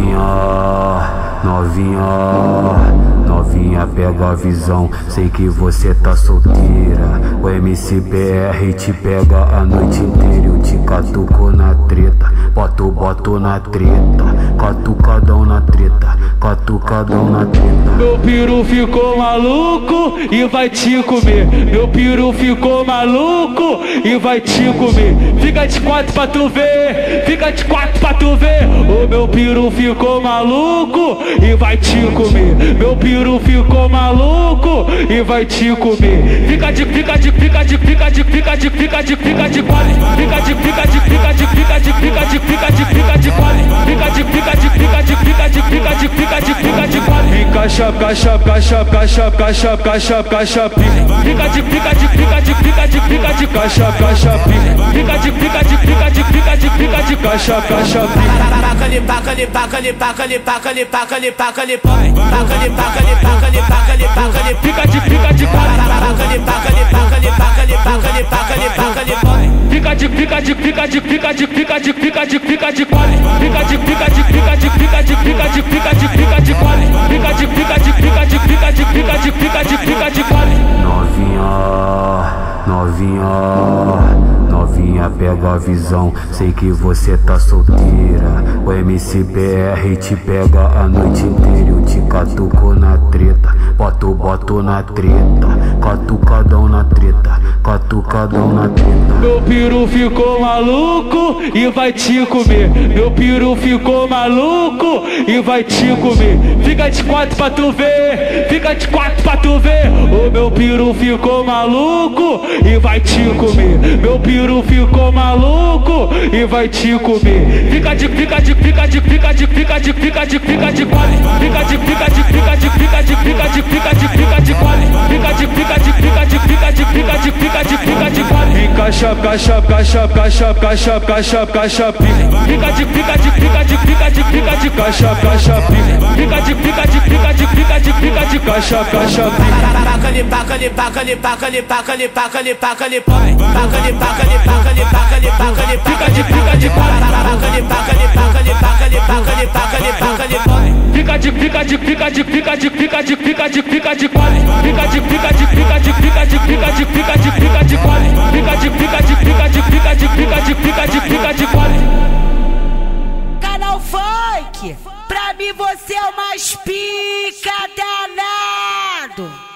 Novinha, novinha, novinha pega a visão, sei que você tá solteira. O MCPR te pega a noite inteira, eu te catuco na treta, boto, boto na treta, treta, catucadão na treta. Meu piru ficou maluco e vai te comer. Meu piru ficou maluco e vai te comer. Fica de quatro pra tu ver, fica de quatro pra tu ver. O meu piru ficou maluco e vai te comer. Meu piru ficou maluco e vai te comer. Fica de, fica de, fica de, fica de, fica de, fica de, fica de quatro. Fica de, fica de, fica de, fica de, fica de, fica de, fica de chap, caixa, caixa, caixa, caixa, caixa, caixa, fica de, fica de, fica de, fica de, fica de, caixa, caixa, fica de, fica de, fica de, fica de, fica de, caixa, caixa, Paca-lhe, paca-lhe, paca-lhe, paca-lhe, paca-lhe, paca-lhe, paca-lhe, paca-lhe, paca-lhe, paca-lhe, paca-lhe, paca-lhe, fica de, fica de quatro. paca-lhe, paca-lhe, paca-lhe, paca-lhe, paca-lhe, paca-lhe, paca-lhe, Fica de, fica de, fica de, fica de, fica de, fica de, fica de quatro. Fica de, fica de, fica de, fica de, fica de, fica de, fica de Novinha, novinha, pega a visão, sei que você tá solteira. O MCPR te pega a noite inteira, eu te catuco na treta, boto, boto na treta, catucadão na treta, catucadão na treta. Meu piru ficou maluco e vai te comer. Meu piru ficou maluco e vai te comer. Fica de quatro pra tu ver, fica de quatro pra tu ver. O meu piru ficou maluco e vai te comer. Meu piru ficou maluco e vai te comer. Fica de, fica de, fica de, fica de, fica de, fica de, fica de quatro. Fica de, fica de, fica de, fica de, fica de, fica de, fica de quatro. Quatro. Fica chap, caixa, caixa, caixa, caixa, caixa, caixa, fica de, fica de, fica de, fica de, fica de, caixa, caixa, fica de, fica de, fica de, fica de, fica de, caixa, caixa, paca-lhe, paca-lhe, paca-lhe, paca-lhe, paca-lhe, paca-lhe, paca-lhe, paca-lhe, paca-lhe, paca-lhe, paca-lhe, paca-lhe, fica de, fica de quatro. paca-lhe, paca-lhe, paca-lhe, paca-lhe, paca-lhe, paca-lhe, paca-lhe, Fica de, fica de, fica de, fica de, fica de, fica de, fica de quatro. Fica de, fica de, fica de, fica de, fica de, fica de, fica de quatro. Fica pra mim você é o mais pica danado.